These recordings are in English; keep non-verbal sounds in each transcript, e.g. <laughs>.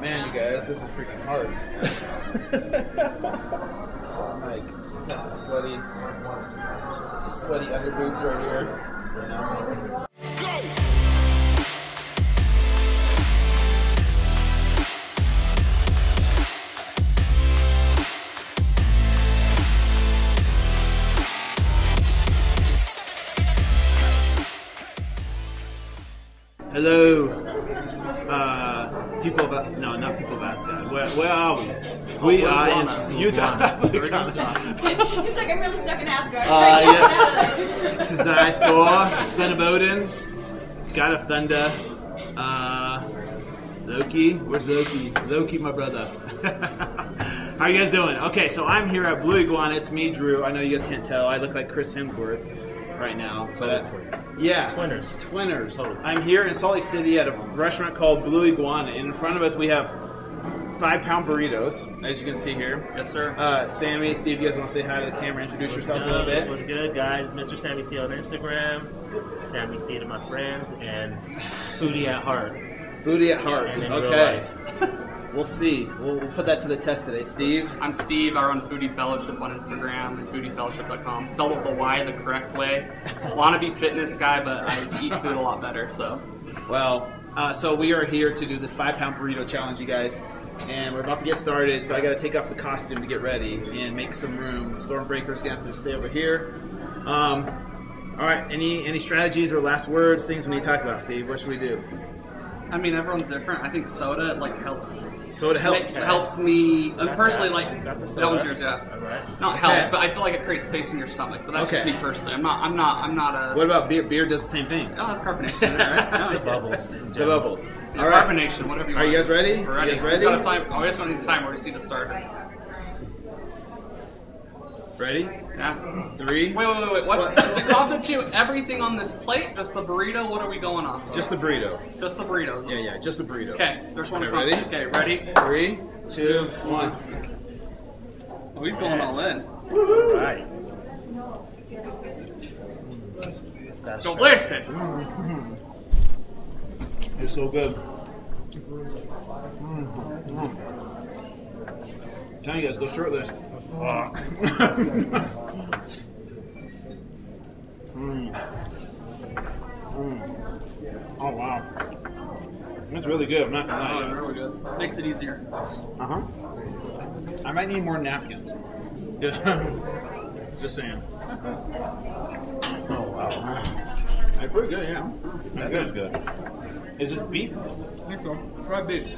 Man, you guys, this is freaking hard. <laughs> like, got the sweaty, sweaty underboobs right here. You know? Hello, uh, people of no, not people. Where, where are we? We are <laughs> in Utah. <laughs> He's like, I'm really stuck in Asgard. Uh, yes. <laughs> Tizai Thor, Son of Odin, God of Thunder, uh, Loki. Where's Loki? Loki, my brother. How are you guys doing? Okay, so I'm here at Blue Iguana. It's me, Drew. I know you guys can't tell. I look like Chris Hemsworth right now. But yeah, Twinners. Twinners. Totally. I'm here in Salt Lake City at a restaurant called Blue Iguana. And in front of us, we have five pound burritos, as you can see here. Yes, sir. Uh, Sammy, Steve, you guys want to say hi to the camera, introduce yourselves a little bit? What's good, guys? Mr. Sammy C on Instagram, Sammy C to my friends, and Foodie at Heart. Foodie at heart. And in real okay. life. <laughs> We'll see. We'll, we'll put that to the test today. Steve? I'm Steve. I run Foodie Fellowship on Instagram and foodiefellowship.com. Spelled with a Y the correct way. <laughs> Wannabe fitness guy, but I eat food a lot better, so. Well, uh, so we are here to do this five pound burrito challenge, you guys. And we're about to get started, so I got to take off the costume to get ready and make some room. Stormbreaker's to have to stay over here. Um, all right, any any strategies or last words, things we need to talk about, Steve? What should we do? I mean, everyone's different. I think soda, like, helps. Soda helps. It helps me, uh, personally, that. like, Got the that one's yours, yeah. All right. Not Okay. helps, but I feel like it creates space in your stomach. But that's just me personally. I'm not. I'm not. I'm not a. What about beer? Beer does the same thing. Oh, that's carbonation, in there, right? <laughs> It's No, the bubbles. <laughs> in The bubbles. yeah, All right. Carbonation, whatever you want. Are want. you guys ready? We're You ready. guys We ready? just got a time. Oh, we just don't need time. We just need to start. Ready? Yeah. Three. Wait, wait, wait, wait. What's does it constitute everything on this plate? Just the burrito? What are we going off? of? Just the burrito. just the burrito. Yeah, yeah, just the burrito. Okay, there's one. Okay, ready? Okay, ready? Three, two, one. Oh, he's going all in. All right. Gotta stretch. Delicious. Mm-hmm. It's so good. Mm-hmm. Mm-hmm. Telling you guys, go shirtless. <laughs> Mm. Mm. Oh wow, that's really good. I'm not Oh, gonna lie. really good. Makes it easier. Uh huh. I might need more napkins. <laughs> Just, just saying. Oh, wow. They're pretty good, yeah. That is good. Is this beef? I think so. Try beef.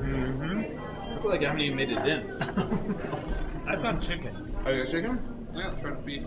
I feel like I haven't even made it in. <laughs> I've got chicken. Are you got chicken? Yeah, try the beef.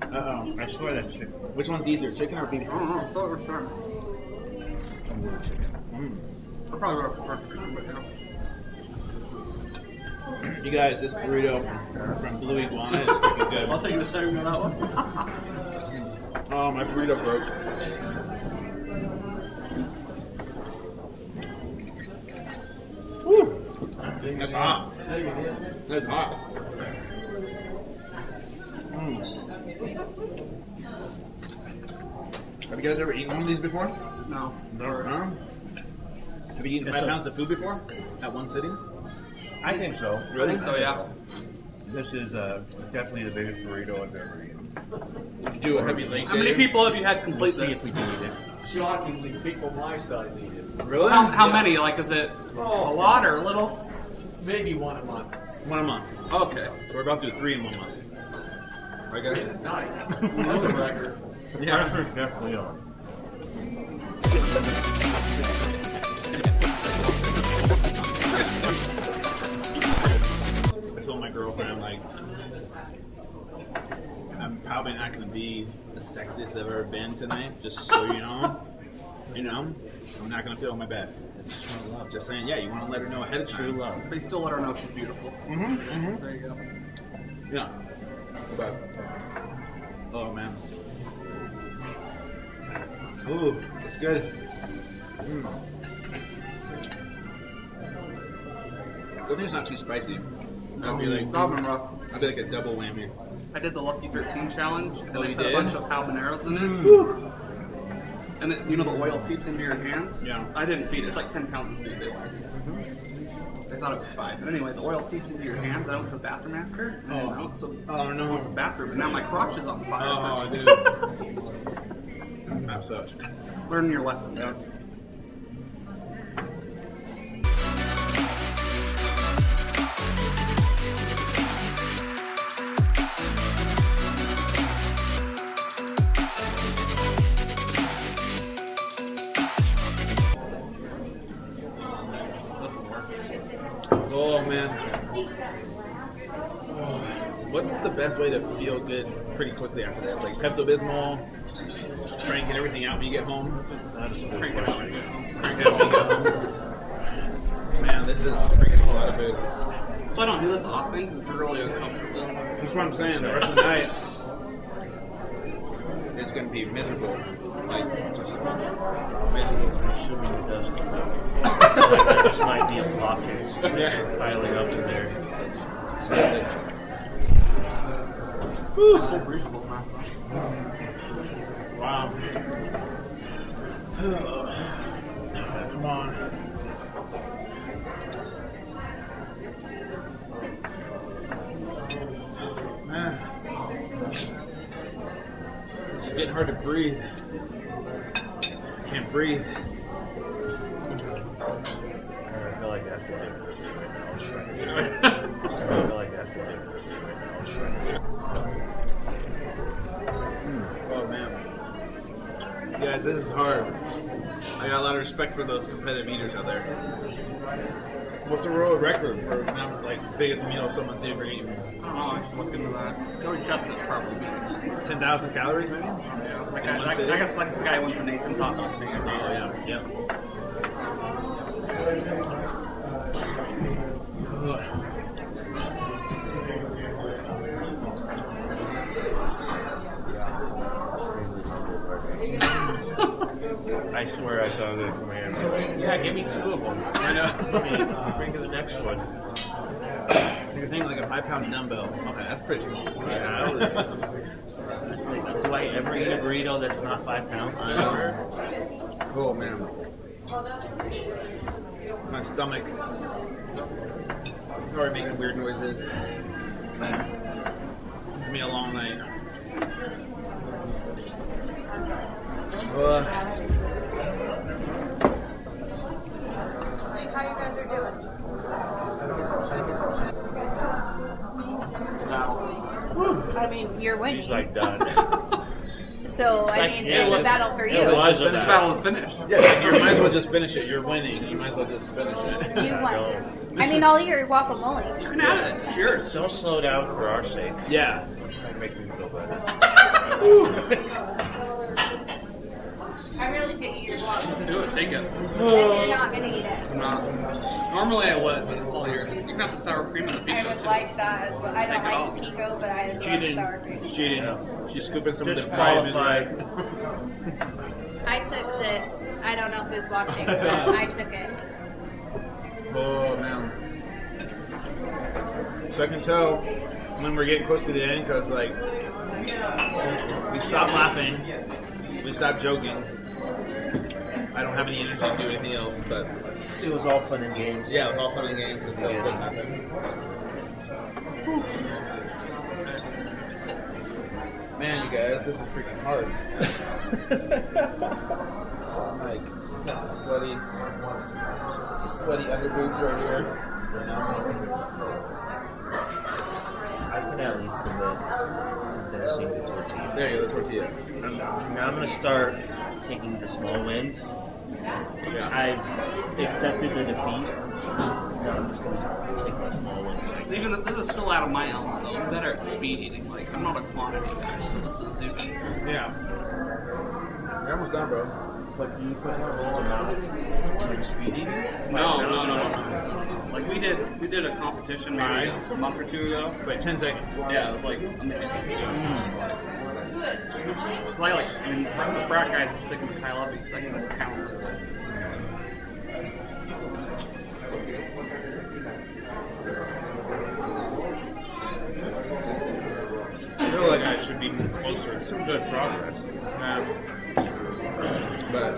Uh oh. I swear that's chicken. Which one's easier, chicken or beef? I don't know. Throw it return. I'm going chicken. I probably would have preferred chicken, but yeah. You guys, this burrito from Blue Iguana is freaking good. <laughs> I'll good. take the second on that one. Oh, my burrito broke. That's hot. That's hot. Mm. Have you guys ever eaten one of these before? No. No. Have you eaten Yes, five sir. pounds of food before? At one sitting? I think so. I think so, yeah. This is uh, definitely the biggest burrito I've ever eaten. Did you do a heavy leg How many people have you had We'll complete see this? if we can eat it. Shockingly, people my size eat it. Really? How, how many? Like, is it a lot or a little? Maybe one a month. One a month. Okay. So we're about to do three in one month. Right, guys? Nice. That's a record. <laughs> Yeah. Pressure's definitely on. I told my girlfriend, I'm like, I'm probably not going to be the sexiest I've ever been tonight, just so you know. You know, I'm not going to feel my best. True love, Just saying, yeah, you want to let her know ahead of time. True love. But you still let her know she's beautiful. Mm-hmm, mm-hmm. There you go. Yeah. But, oh man. Ooh, it's good. Mm. Good thing it's not too spicy. I'd be like, that'd be like a double whammy. I did the Lucky 13 challenge, and Oh, they put did? a bunch of habaneros in it. And then, you know the oil seeps into your hands? Yeah. I didn't feed it. It's like 10 pounds of food they like. They thought it was five. But anyway, the oil seeps into your hands. I went to the bathroom after. Oh. so Oh, no. I went to the bathroom, and now my crotch is on fire. Oh, dude. that sucks. Learn your lesson, guys. What's the best way to feel good pretty quickly after this? Like Pepto Bismol. Try and get everything out when you get home. That's a Crank it out when you get home. Crank it out when you get home. Man, this is freaking a lot of food. So I don't do this often. it's really uncomfortable. That's what I'm saying. The rest of the night, it's gonna be miserable. Like just miserable. Assuming it does come out. like there just might be a blockage <laughs> Yeah. piling up in there. Whole breathable mouth. Wow. Come on. Man. It's getting hard to breathe. I can't breathe. I feel like that's the <laughs> I feel like that's the Oh Guys, this is hard. I got a lot of respect for those competitive eaters out there. What's the world record for number, like biggest meal someone's ever eaten? Oh, I don't know. I should look into that. Joey Chestnut's probably beat. Ten thousand calories, maybe? Yeah. Like, I, sitting? I guess like this guy went to Nathan's hot dog. Oh yeah, yeah. I swear I saw the command. Yeah, give me two of them. I. Bring to the next one. You're thinking like a five pound dumbbell. Okay, that's pretty small. Yeah, I was. It's like, do I ever eat a burrito that's not five pounds? I know. Oh man. My stomach. Sorry, making weird noises. It's gonna a long night. Uh, How you guys are doing? I mean, you're winning. He's like done. <laughs> so, I like- mean, yeah, it's it a battle for it you. was Just a finish battle. Battle to finish. yeah, <laughs> you might as well just finish it. You're winning. You might as well just finish it. You won. I mean, I'll eat your guacamole. You can add it. It's yours. Don't slow down for our sake. Yeah. Try to make me feel better. <laughs> I'm really taking your guacamole. Do it. Take it. And you're not gonna eat it. I'm not. Normally I would, but it's all yours. You can have the sour cream and the pizza. I would too. like that as well. I don't Take it like the pico, but I love the Cheating. sour cream. She's cheating. She's scooping some of the vitamin. Disqualified. <laughs> I took this. I don't know who's watching, <laughs> but I took it. Oh man. So I can tell when we're getting close to the end because like we stopped laughing, we stopped joking. I don't have any energy to do anything else, but It was all fun and games. yeah, it was all fun and games until this happened. Man, you guys, this is freaking hard. I'm <laughs> like got sweaty, sweaty underboobs right here. I can at least commit to finishing the tortilla. There you go, the tortilla. Now I'm gonna start taking the small wins. I've accepted the defeat. Now I'm just gonna take my small wins. Even though this is still out of my element though. I'm better at speed eating. Like I'm not a quantity guy, so this is even. Yeah. You're almost done, bro. But do you put a whole amount like speed eating? No, no, no, no, no. Like we did, we did a competition maybe a month or two ago. Wait, 10 seconds. Yeah, it was like amazing. Hmm. It's like, like, I mean, the frat guys are sick of Kyle up, he's second this counter. I feel like I should be closer. Some good progress. Um, but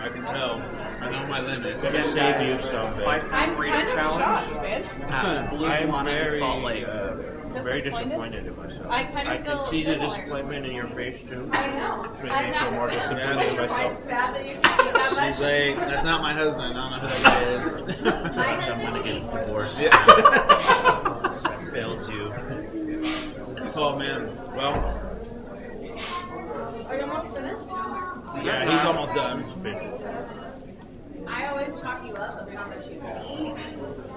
I can tell. I know my limit. I'm Gonna save you some. Five man. pound burrito challenge man. at Blue I'm One in very, Salt Lake. uh, very Disappointed? disappointed in myself. I kind of I can feel see the disappointment in your face too. I know. Which makes me feel more disappointed in myself. bad that you that. She's like, that's not my husband. I don't know who that is. <laughs> My I'm gonna get divorced. Yeah. I failed you. oh man. Well, Are you almost finished? yeah, he's almost done. I always chalk you up of how much you can eat,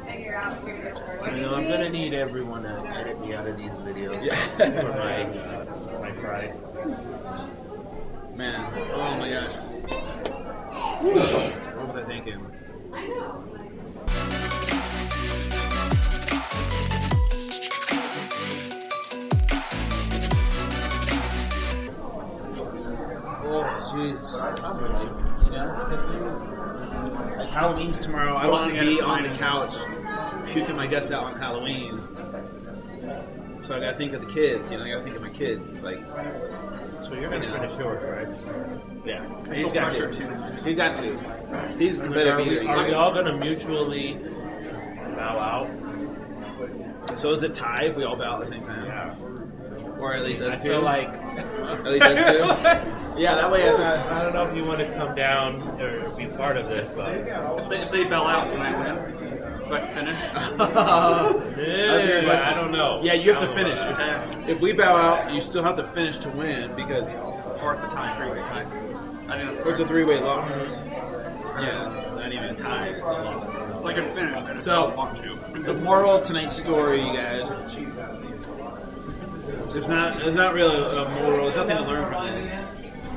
and you're out here just You know, I'm gonna need everyone to edit me out of these videos for my uh, my pride. Man. Oh my gosh. What was I thinking? I know. Oh, jeez. You know? Like Halloween's tomorrow. I want to be on the couch puking my guts out on Halloween. So I gotta think of the kids, you know, I gotta think of my kids. Like, So you're gonna Yeah. finish yours, right? yeah. He's got to. He's got to. Steve's a Are competitive we, eater. are we all gonna mutually bow out? So is it tie if we all bow at the same time? Yeah. Or at least us I two? feel like At least us two? <laughs> yeah, that way it's not. I don't know if you want to come down or be part of this, but If they, if they bail out, can I win? So I finish? <laughs> Yeah. I don't know. Yeah, you have to finish. know. Okay. If we bow out, you still have to finish to win because Or it's a tie, three-way tie. I think that's or it's a three-way loss. Yeah, it's not even a tie; it's a loss. So I can finish. So- don't want to. The moral of tonight's story, you guys. There's not. There's not really a moral. There's nothing to learn from this.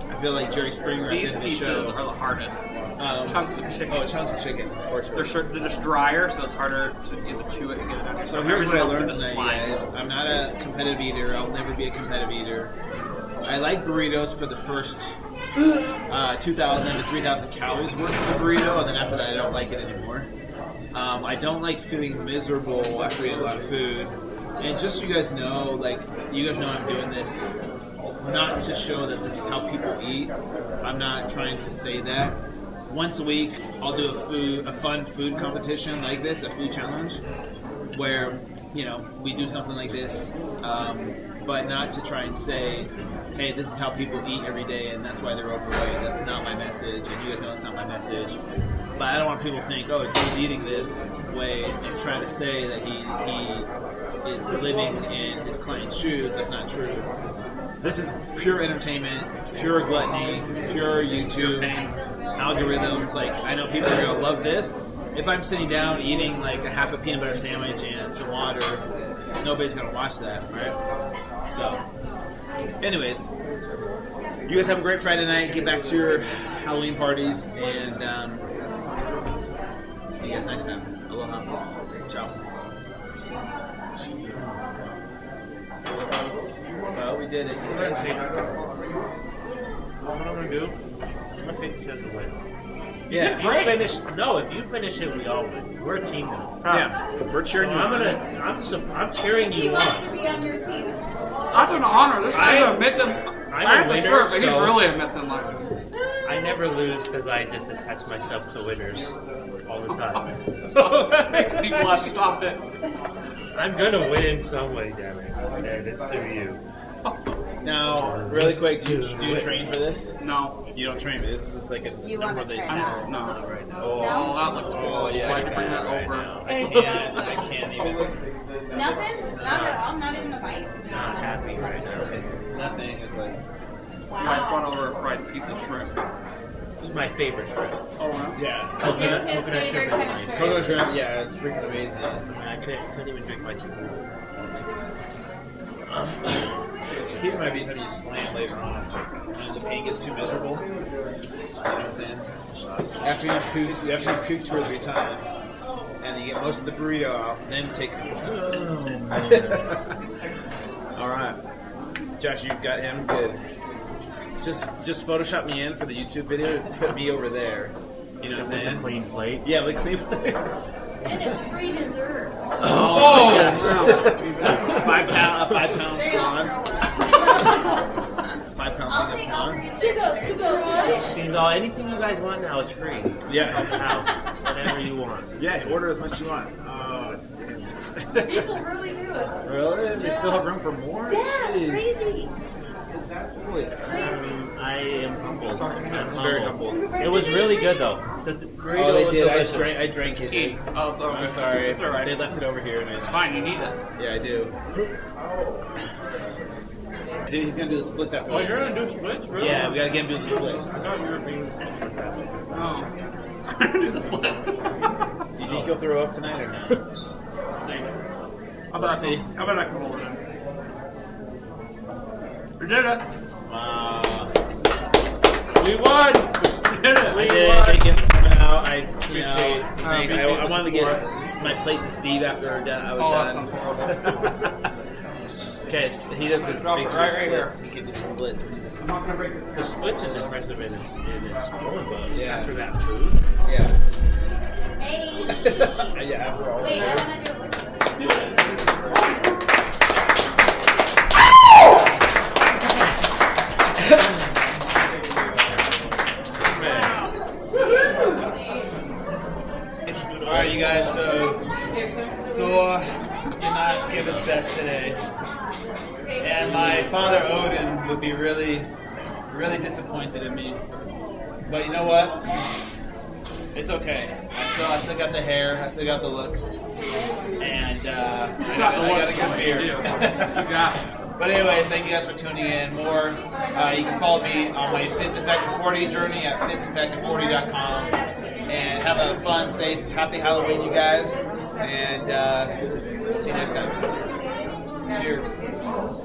I feel like Jerry Springer These the pieces show. are the hardest. Um, chunks of chicken. Oh, chunks of chicken, for sure. They're, sure, they're just drier, so it's harder to get to chew it and get it out. So here's what I learned tonight, guys. I'm not a competitive eater. I'll never be a competitive eater. I like burritos for the first uh, 2,000 to 3,000 calories worth of the burrito, and then after that, I don't like it anymore. Um, I don't like feeling miserable after eating a lot of food. And just so you guys know, like, you guys know I'm doing this not to show that this is how people eat. I'm not trying to say that. Once a week, I'll do a food, a fun food competition like this, a food challenge, where you know we do something like this, um, but not to try and say, "Hey, this is how people eat every day, and that's why they're overweight." That's not my message, and you guys know it's not my message. But I don't want people to think, "Oh, Drew's eating this way," and trying to say that he he is living in his client's shoes. That's not true. This is pure entertainment, pure gluttony, pure YouTube algorithms. Like I know people are gonna love this. If I'm sitting down eating like a half a peanut butter sandwich and some water, nobody's gonna watch that, right? So, anyways, you guys have a great Friday night. Get back to your Halloween parties, and um, see you guys next time. Aloha. Did it. you guys. What I'm gonna do? I'm gonna take this as a win. Yeah. If you finish, no. If you finish it, we all win. We're a team now. Yeah. We're So cheering you I'm on. gonna. I'm. sup- I'm cheering He you wants to on. be on your team. That's an honor. This guy's I- a myth in. I'm I'm a a winner, shirt, but he's really a myth in life. I never lose because I just attach myself to winners all the time. <laughs> So <laughs> People have stopped it. I'm gonna win some way, damn it. And it's through you. Now, really quick, do you, do you train for this? No. You don't train for this. This is like a You number wanna they try score. that? No. Right now. Oh, that looks oh yeah. Why'd you bring that right over? now. I can't. I can't even. Nothing? Not at all? Not even a bite? It's not happy right now. It's nothing. It's like. So I brought over a fried piece of shrimp. It's my favorite shrimp. Oh, Yeah. It's Coconut, his coconut favorite shrimp is kind of mine. shrimp. Coconut shrimp. Yeah, it's freaking amazing. I mean, I couldn't, couldn't even drink my tequila. <clears throat> It's keeping my bees having you slam later on. When the pain gets too miserable. You know what I'm saying? After you puke, after you puke two or three times, and you get most of the burrito out, then take a couple shots. All right, Josh, you got him good. Just, just Photoshop me in for the YouTube video. Put me over there. You know what I'm With a saying? clean plate. Yeah, like clean players. And it's free dessert. <laughs> Oh, <laughs> <laughs> five pound, a five pound five pound I'll take anything all for you. To go, two go, two go. She's all anything you guys want now is free. Yeah. At the house, whatever you want. Yeah, order as much as you want. Oh, damn it. People really do it. really? They still have room for more? Yeah, Jeez. crazy. Holy crap. Um, I am humbled. I'm Very humbled. It was really good though. The, the burrito Oh, they was did. I delicious. drank, I drank it. Oh, it's I'm sorry. It's alright. They left it over here and I It's just, fine. You need it. yeah, I do. Dude, he's gonna do the splits after. Oh, you're gonna do splits, really? Yeah, we gotta get him doing the splits. I thought you were being. Oh. <laughs> do the splits. Do you think he'll throw up tonight or not? How Let's see. How about I come over then? We did it. Wow. We won. We did it. I did. Thank you for coming out. I, you know, uh, thank- I, I wanted to get my plate to Steve after. I was Oh, that done. sounds horrible. <laughs> Okay, so he does his it big right- right, right splits. He can do the splits, which is I'm not gonna break. The splits is impressive in its, in its rolling, but Yeah. after that food. yeah. Hey. <laughs> yeah, after all. Wait, I want to do it I got the looks, and uh, I, got, I got a good beard. You got. <laughs> But anyways, thank you guys for tuning in. More, uh, you can follow me on my Fit2Fat2Forty journey at fit2fat2forty.com. And have a fun, safe, happy Halloween, you guys. And uh, see you next time. Cheers.